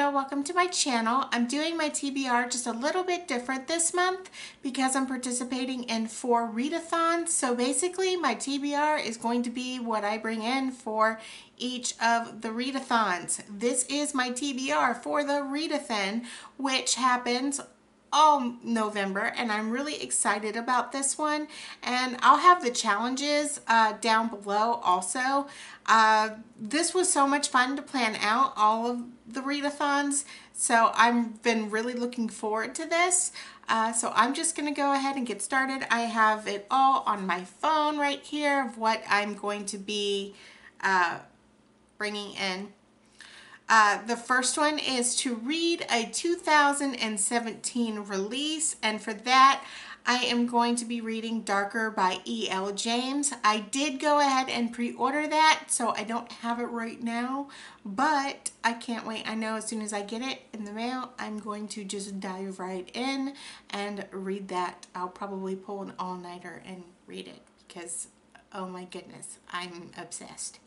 Amanda. Welcome to my channel. I'm doing my TBR just a little bit different this month because I'm participating in four readathons. So basically my TBR is going to be what I bring in for each of the readathons. This is my TBR for the readathon, which happens all November and I'm really excited about this one and I'll have the challenges uh, down below also. Uh, this was so much fun to plan out all of the readathons so I've been really looking forward to this. Uh, so I'm just going to go ahead and get started. I have it all on my phone right here of what I'm going to be uh, bringing in. Uh, the first one is to read a 2017 release, and for that, I am going to be reading Darker by E.L. James. I did go ahead and pre-order that, so I don't have it right now, but I can't wait. I know as soon as I get it in the mail, I'm going to just dive right in and read that. I'll probably pull an all-nighter and read it because, oh my goodness, I'm obsessed.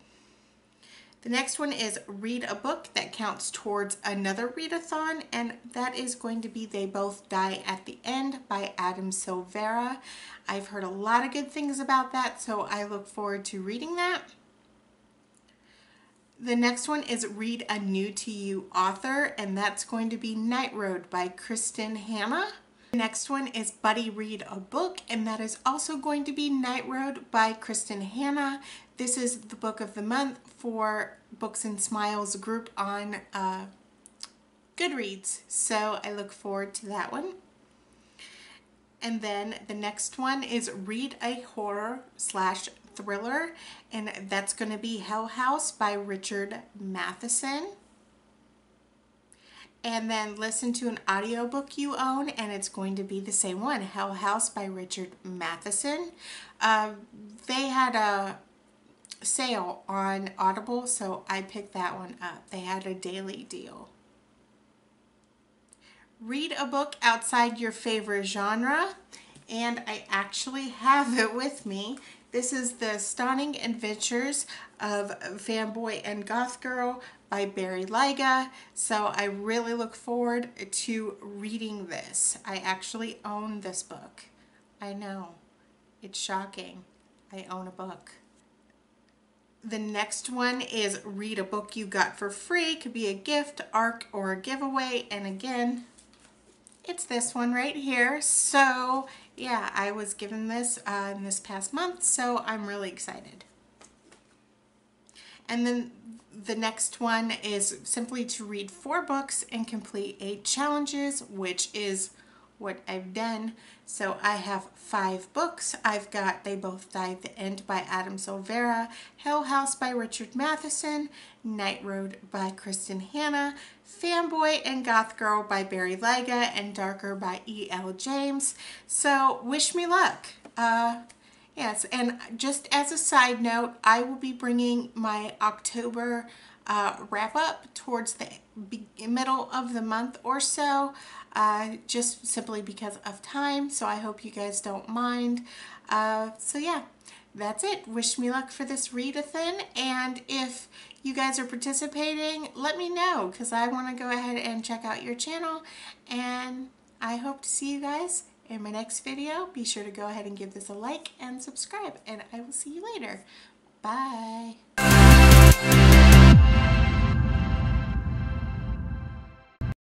The next one is read a book that counts towards another readathon, and that is going to be They Both Die at the End by Adam Silvera. I've heard a lot of good things about that, so I look forward to reading that. The next one is Read a New to You author, and that's going to be Night Road by Kristin Hannah. Next one is Buddy Read a Book, and that is also going to be Night Road by Kristin Hannah. This is the book of the month for Books and Smiles group on uh, Goodreads. So I look forward to that one. And then the next one is Read a Horror slash Thriller, and that's going to be Hell House by Richard Matheson. And then listen to an audiobook you own, and it's going to be the same one, Hell House by Richard Matheson. Uh, they had a sale on Audible, so I picked that one up. They had a daily deal. Read a book outside your favorite genre, and I actually have it with me. This is The Stunning Adventures of Fanboy and Goth Girl by Barry Lyga. So I really look forward to reading this. I actually own this book. I know. It's shocking. I own a book. The next one is read a book you got for free. Could be a gift, ARC, or a giveaway. And again, it's this one right here. So yeah, I was given this uh, in this past month, so I'm really excited. And then the next one is simply to read four books and complete eight challenges, which is what I've done. So I have five books. I've got They Both Die at the End by Adam Silvera, Hell House by Richard Matheson, Night Road by Kristin Hannah, Fanboy and Goth Girl by Barry Lyga, and Darker by E.L. James. So wish me luck. Uh, yes, and just as a side note, I will be bringing my October uh, wrap up towards the middle of the month or so uh, just simply because of time. So I hope you guys don't mind. Uh, so yeah that's it. Wish me luck for this readathon. And if you guys are participating let me know because I want to go ahead and check out your channel. And I hope to see you guys in my next video. Be sure to go ahead and give this a like and subscribe and I will see you later. Bye